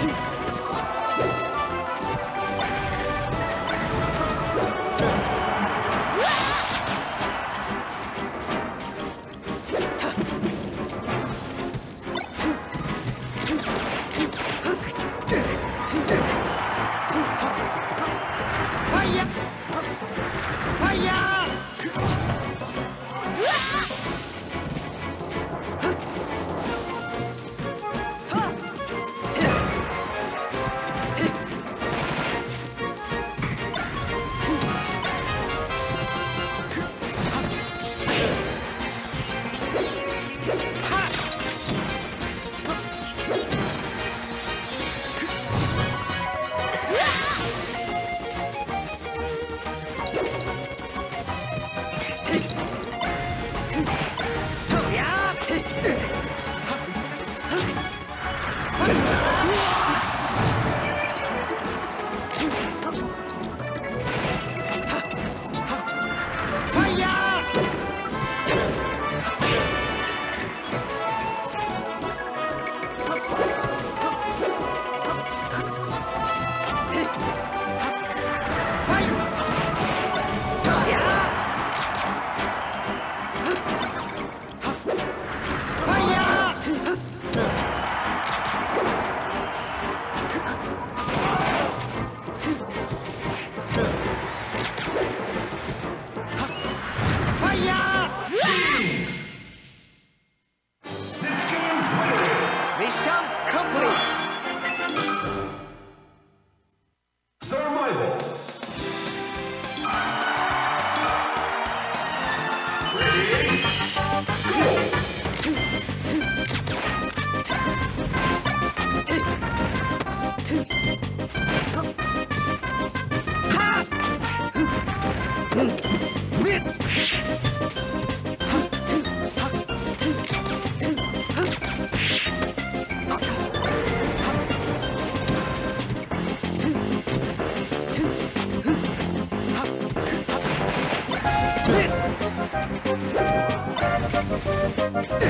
去。Two. Yeah.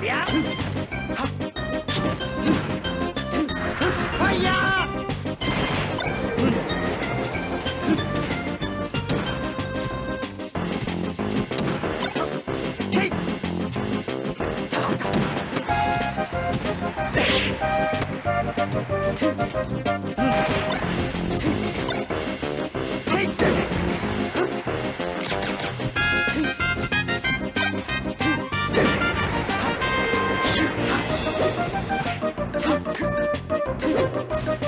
미.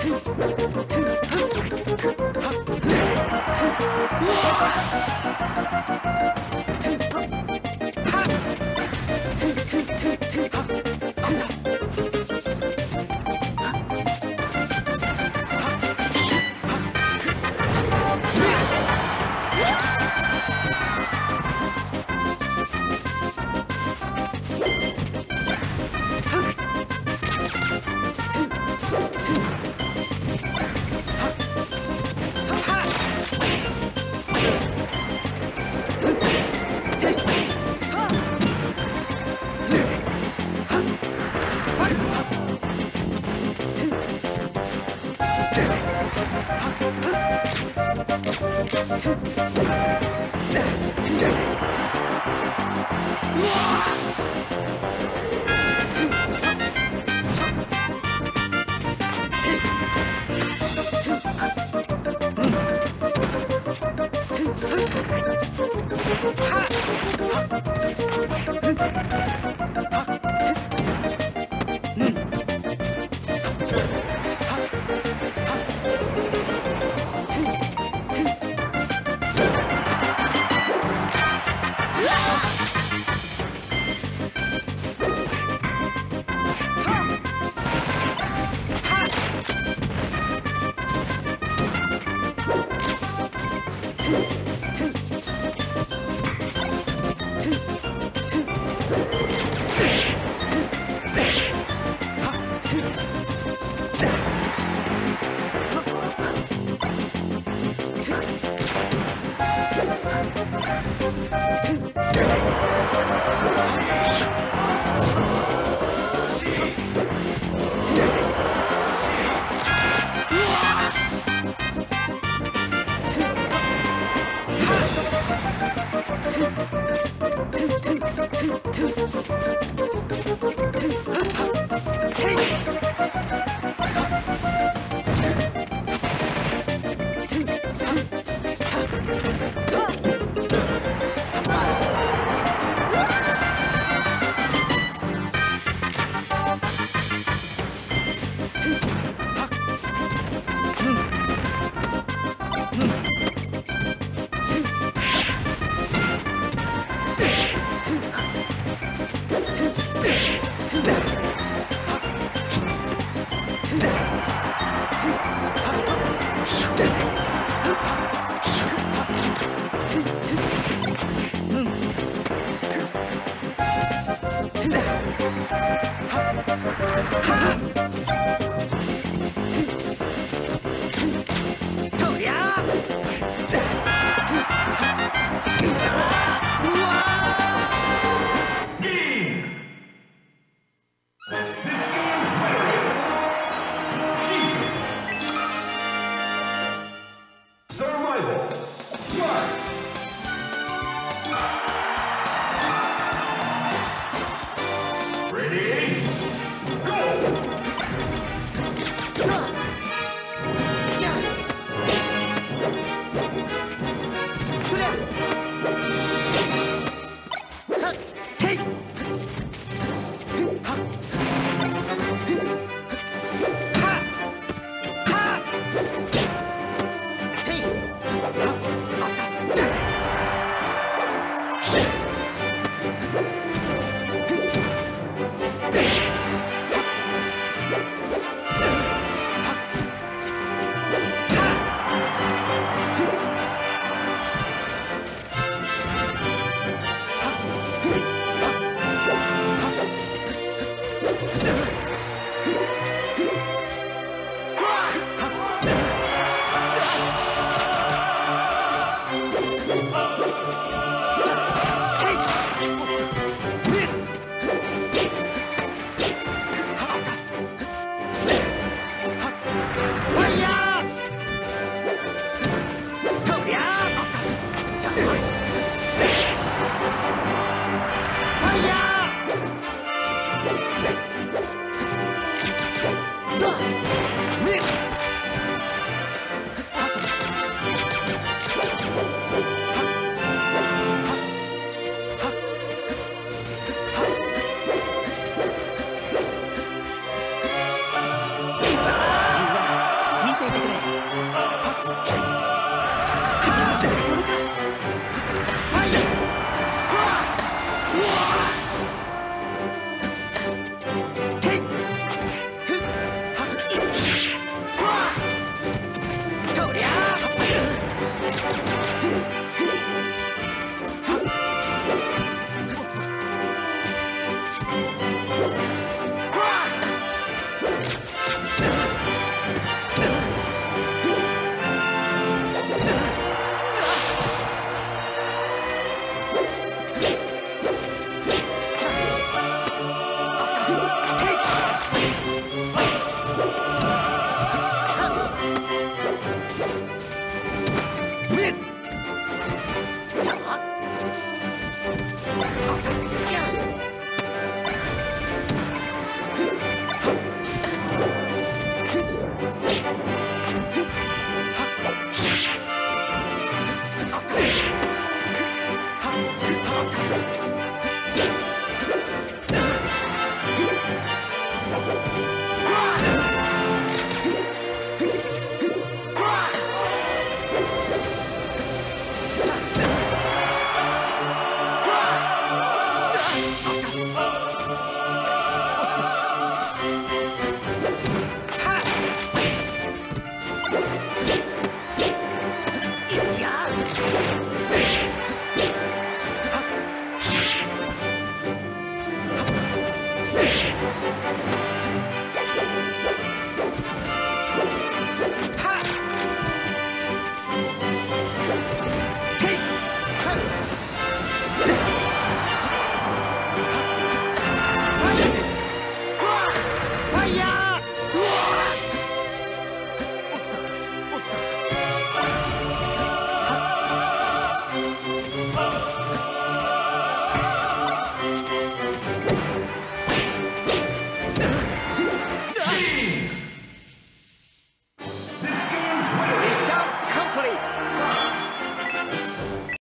Two, two. Ha! Ha!